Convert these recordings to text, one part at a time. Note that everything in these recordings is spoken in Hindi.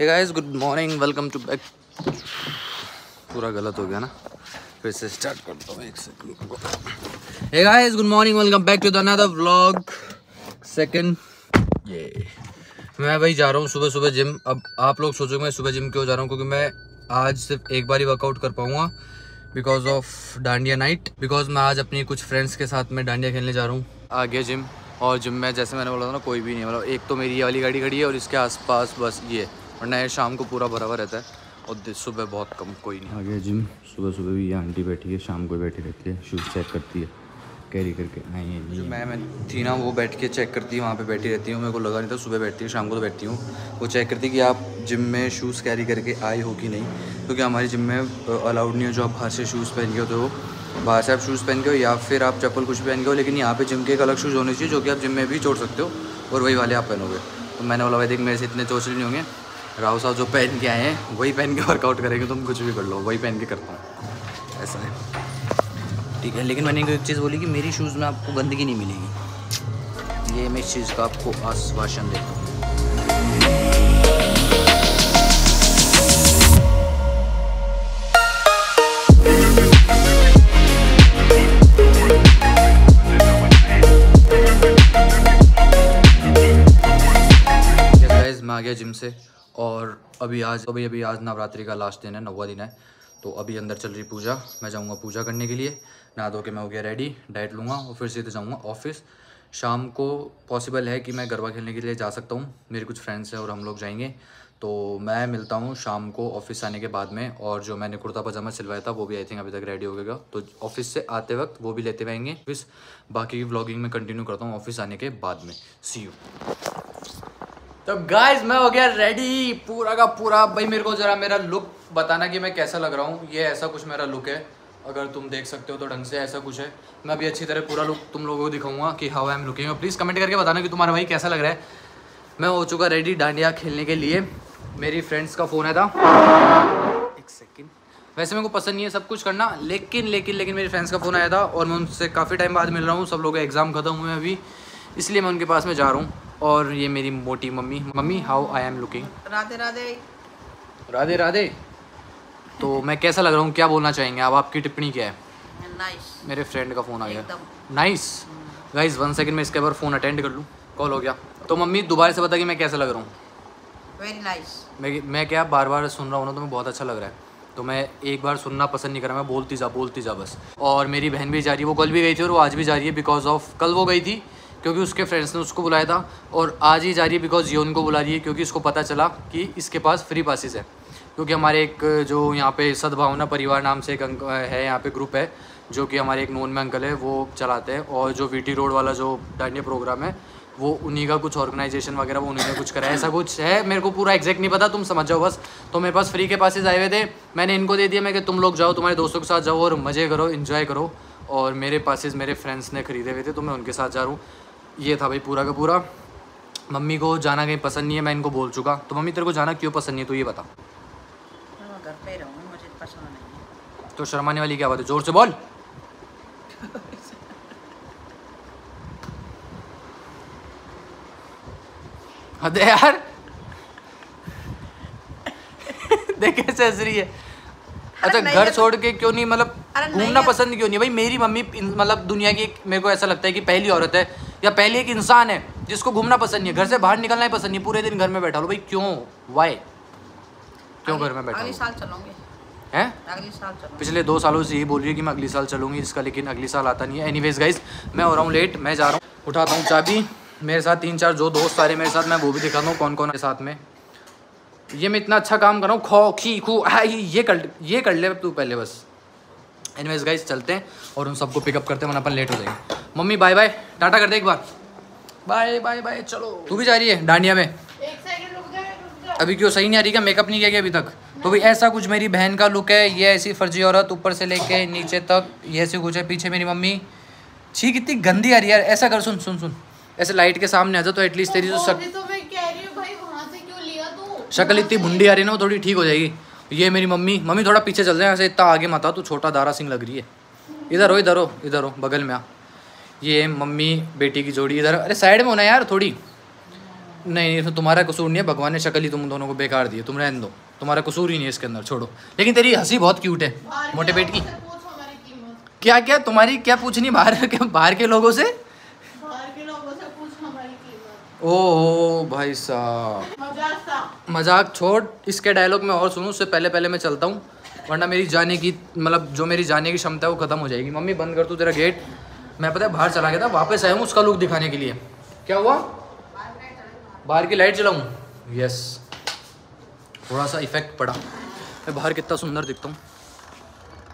Hey guys good morning welcome to back पूरा गलत हो गया ना? फिर से स्टार्ट करता हूँ एक second hey guys good morning welcome back to the another vlog second ये मैं भाई जा रहा हूँ सुबह सुबह जिम अब आप लोग सोचोगे मैं सुबह जिम क्यों जा रहा हूँ? क्योंकि मैं आज सिर्फ़ एक बार ही वर्कआउट कर पाऊँगा because of dandiya night because मैं आज अपनी कुछ फ्रेंड्स के साथ में डांडिया खेलने जा रहा हूँ। आ गया जिम और जिम में जैसे मैंने बोला था ना, कोई भी नहीं मतलब एक तो मेरी ये वाली गाड़ी खड़ी है और इसके आसपास बस ये। वरना ये शाम को पूरा भरा हुआ रहता है और सुबह बहुत कम कोई नहीं। आ गया जिम सुबह सुबह भी ये आंटी बैठी है शाम को बैठी रहती है शूज़ चेक करती है कैरी करके आई है जो मैं मैं थी ना वो बैठ के चेक करती है वहाँ पे बैठी रहती हूँ मेरे को लगा नहीं था सुबह बैठती है शाम को तो बैठती हूँ। वो चेक करती कि आप जिम में शूज़ कैरी करके आए हो कि नहीं क्योंकि हमारी जिम में अलाउड नहीं है जो आप बाहर से शूज़ पहन के होते हो। बाहर से आप शूज़ पहन के हो या फिर आप चप्पल कुछ पहन के हो लेकिन यहाँ पे जिम के एक अलग शूज़ होने चाहिए जो कि आप जिम में भी छोड़ सकते हो और वही वाले आप पहनोगे। तो मैंने बोला भाई देख मेरे से इतने चोचल नहीं होंगे। राव साहब जो पहन के आए हैं वही पहन के वर्कआउट करेंगे तुम कुछ भी कर लो वही पहन के करता हूँ। ऐसा है। ठीक है लेकिन मैंने एक चीज़ बोली कि मेरी शूज़ में आपको गंदगी नहीं मिलेगी। ये मैं इस चीज़ का आपको आश्वासन देता हूँ। मैं आ गया जिम से। और अभी आज, अभी अभी आज नवरात्रि का लास्ट दिन है, नौवा दिन है। तो अभी अंदर चल रही पूजा, मैं जाऊँगा पूजा करने के लिए। नहा धो के मैं हो गया रेडी डाइट लूँगा और फिर सीधे जाऊँगा ऑफ़िस शाम को पॉसिबल है कि मैं गरबा खेलने के लिए जा सकता हूँ, मेरे कुछ फ्रेंड्स हैं और हम लोग जाएँगे। तो मैं मिलता हूँ शाम को ऑफ़िस आने के बाद में और जो मैंने कुर्ता पजामा सिलवाया था, वो भी आई थिंक अभी तक रेडी हो गएगा तो ऑफ़िस से आते वक्त वो भी लेते रहेंगे ऑफ़िस बाकी की व्लॉगिंग में कंटिन्यू करता हूँ ऑफ़िस आने के बाद में। सी यू तो गाइज़ मैं हो गया रेडी पूरा का पूरा। भाई, मेरे को ज़रा मेरा लुक बताना कि मैं कैसा लग रहा हूँ। ये ऐसा कुछ मेरा लुक है। अगर तुम देख सकते हो तो ढंग से ऐसा कुछ है। मैं अभी अच्छी तरह पूरा लुक तुम लोगों को दिखाऊँगा कि how I am looking please comment करके बताना कि तुम्हारा भाई कैसा लग रहा है। मैं हो चुका रेडी डांडिया खेलने के लिए। मेरी फ्रेंड्स का फ़ोन है था। एक सेकेंड वैसे मेरे को पसंद नहीं है सब कुछ करना। लेकिन लेकिन लेकिन मेरे फ्रेंड्स का फ़ोन आया था। और मैं उनसे काफ़ी टाइम बाद मिल रहा हूँ। सब लोग एग्ज़ाम ख़त्म हुए अभी। इसलिए मैं उनके पास में जा रहा हूँ। और ये मेरी मोटी mummy. Mummy how I am looking Radhe Radhe. Radhe Radhe. तो मैं कैसा लग रहा हूँ? क्या बोलना चाहेंगे? अब आपकी टिप्पणी क्या है? नाइस मेरे फ्रेंड का फ़ोन आ गया। नाइस गाइज़ वन सेकेंड में इसके बार फ़ोन अटेंड कर लूँ। कॉल हो गया। तो मम्मी दोबारा से बता कि मैं कैसा लग रहा हूँ? वेरी नाइस मैं मैं क्या बार बार सुन रहा हूँ ना तो मैं बहुत अच्छा लग रहा है। तो मैं एक बार सुनना पसंद नहीं कर रहा मैं बोलती जा बोलती जा बस। और मेरी बहन भी जा रही है वो कल भी गई थी और वो आज भी जा रही है बिकॉज़ ऑफ़ कल वो गई थी। क्योंकि उसके फ्रेंड्स ने उसको बुलाया था और आज ही जा रही है बिकॉज़ ये उनको बुला रही है क्योंकि उसको पता चला कि इसके पास फ्री पासिस है। क्योंकि हमारे एक, जो यहाँ पे सद्भावना परिवार नाम से एक है, यहाँ पे ग्रुप है, जो कि हमारे एक नोन में अंकल है, वो चलाते हैं और जो वीटी रोड वाला जो डांडिया प्रोग्राम है, वो उन्हीं का कुछ ऑर्गेनाइजेशन वगैरह, वो उन्हीं ने कुछ करा है। ऐसा कुछ है? मेरे को पूरा एग्जैक्ट नहीं पता, तुम समझ जाओ बस। तो मेरे पास फ्री के पासेज आए हुए थे। मैंने इनको दे दिया, मैं कि तुम लोग जाओ, तुम्हारे दोस्तों के साथ जाओ और मज़े करो इन्जॉय करो। और मेरे पासेज मेरे फ्रेंड्स ने खरीदे हुए थे तो मैं उनके साथ जा रहा हूँ। ये था भाई पूरा का पूरा। मम्मी को जाना कहीं पसंद नहीं है मैं इनको बोल चुका। तो मम्मी तेरे को जाना क्यों पसंद नहीं है तो ये बता। घर पे रहूँगी मुझे पसंद नहीं तो शर्माने वाली क्या बात है? ज़ोर से बोल। अरे यार। देख कैसे हंस रही है। अच्छा घर छोड़ के क्यों नहीं मतलब घूमना पसंद क्यों नहीं? भाई मेरी मम्मी मतलब दुनिया की मेरे को ऐसा लगता है कि पहली औरत है। या पहले एक इंसान है जिसको घूमना पसंद नहीं है घर से बाहर निकलना ही पसंद नहीं पूरे दिन घर में बैठा लो। भाई क्यों? वाई क्यों घर में बैठा अगले साल चलूँगी। हैं? अगले साल पिछले दो सालों से यही बोल रही है कि मैं अगले साल चलूँगी इसका लेकिन अगले साल आता नहीं है। एनीवेज गाइस मैं हो रहा हूँ लेट मैं जा रहा हूँ। उठाता हूँ चाबी मेरे साथ तीन चार जो दोस्त सारे मेरे साथ मैं वो भी दिखाता हूँ कौन कौन है साथ में। ये मैं इतना अच्छा काम कर रहा हूँ खो खी खू ये कर ये कर ले तू पहले बस। एनीवेज गाइस चलते हैं और उन सबको पिकअप करते हैं वरना अपन लेट हो जाएँगे। मम्मी बाय बाय टाटा कर दे एक बार। बाय बाय बाय चलो। तू भी जा रही है डांडिया में? अभी क्यों? सही नहीं आ रही क्या? मेकअप नहीं किया गया अभी तक? तो भाई ऐसा कुछ मेरी बहन का लुक है ये ऐसी फर्जी औरत ऊपर से लेके नीचे तक ये ऐसे कुछ है पीछे मेरी मम्मी। छी कितनी गंदी आ रही है यार। ऐसा कर सुन सुन सुन। ऐसे लाइट के सामने आ जा तो एटलीस्ट तेरी जो शक तो? शक्ल इतनी भुंडी आ रही है ना वो थोड़ी ठीक हो जाएगी। ये मेरी मम्मी मम्मी थोड़ा पीछे चल जाए ऐसे इतना आगे मत आ तू छोटा दारा सिंह लग रही है। इधर हो इधर हो इधर हो बगल में आ। ये मम्मी बेटी की जोड़ी इधर अरे साइड में होना यार थोड़ी। नहीं नहीं तो तुम्हारा कसूर नहीं है भगवान ने शक्ल ही तुम दोनों को बेकार दिए तुम रहने दो। तुम्हारा कसूर ही नहीं है इसके अंदर छोड़ो। लेकिन तेरी हँसी बहुत क्यूट है मोटे पेट की। क्या क्या तुम्हारी क्या पूछनी बाहर क्या बाहर के लोगों से? ओ हो भाई साहब। मज़ाक छोड़, इसके डायलॉग में और सुनूं, उससे पहले पहले मैं चलता हूँ, वरना मेरी जाने की मतलब जो मेरी जाने की क्षमता है वो खत्म हो जाएगी। मम्मी, बंद कर तू तेरा गेट मैं पता है, बाहर चला गया था, वापस आया हूँ उसका लुक दिखाने के लिए। क्या हुआ? बाहर की लाइट जलाऊँ? यस थोड़ा सा इफ़ेक्ट पड़ा। मैं बाहर कितना सुंदर दिखता हूँ।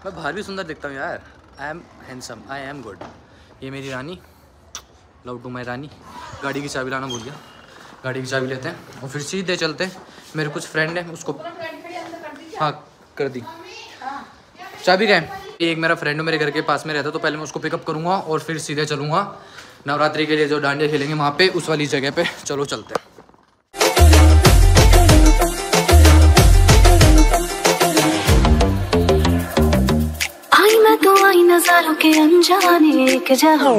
मैं बाहर भी सुंदर दिखता हूँ यार। I am handsome I am good ये मेरी रानी। लव टू माई रानी। गाड़ी की चाबी लाना भूल गया। गाड़ी की चाबी लेते हैं और फिर सीधे चलते हैं। मेरे कुछ फ्रेंड हैं उसको हाँ कर दी चाबी क्या है? एक मेरा फ्रेंड मेरे घर के पास में रहता है तो पहले मैं उसको पिकअप करूँगा और फिर सीधे चलूँगा। नवरात्रि के लिए जो डांडिया खेलेंगे वहाँ पे उस वाली जगह पे। चलो चलते हैं। आई मैं तो आई नजारों के अनजाने के जहाँ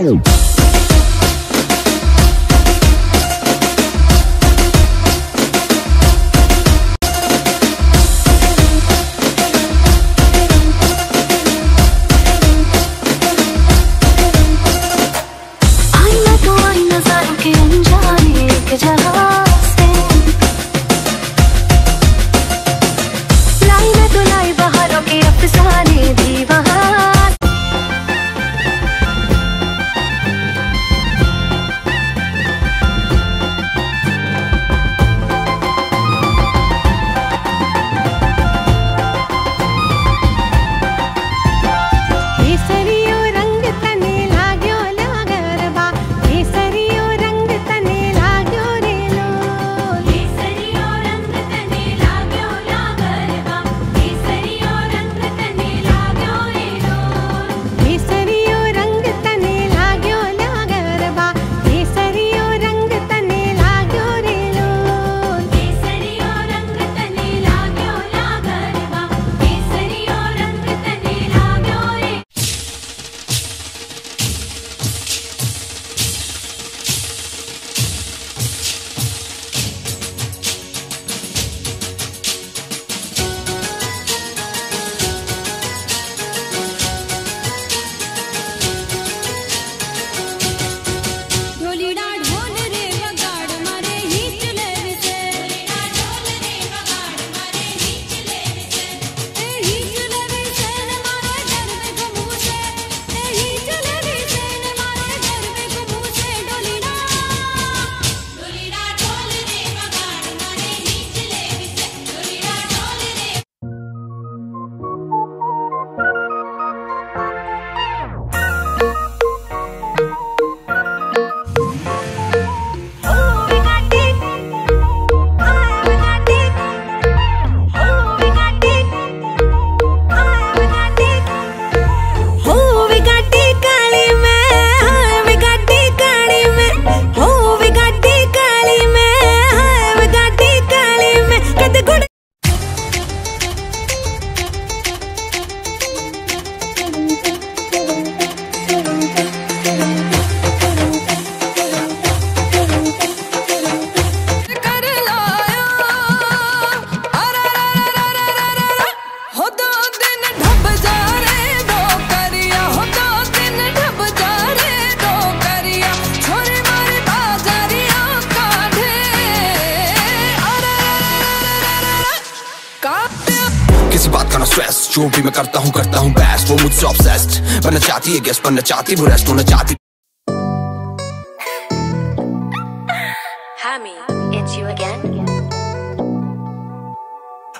बात का ना स्ट्रेस जो भी मैं करता हूँ करता हूँ बेस्ट वो मुझसे ऑब्सेस्ड बनना चाहती है गेस्ट बनना चाहती वो रेस्ट होना चाहती Hammy, it's you again.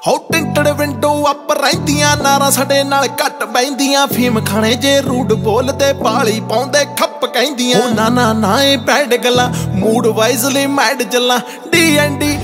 ਹੋ ਟਿੰਟੜ ਵਿੰਡੋ ਅਪ ਰਹਿੰਦੀਆਂ ਨਾਰਾ ਸਾਡੇ ਨਾਲ ਘੱਟ ਬੈਂਦੀਆਂ ਫੀਮ ਖਾਣੇ ਜੇ ਰੂਡ ਬੋਲਦੇ ਪਾਲੀ ਪਾਉਂਦੇ ਖੱਪ ਕਹਿੰਦੀਆਂ ਉਹ ਨਾ ਨਾ ਨਾ ਇਹ ਬੈਡ ਗੱਲਾਂ mood wisely made ਚੱਲਾਂ D and D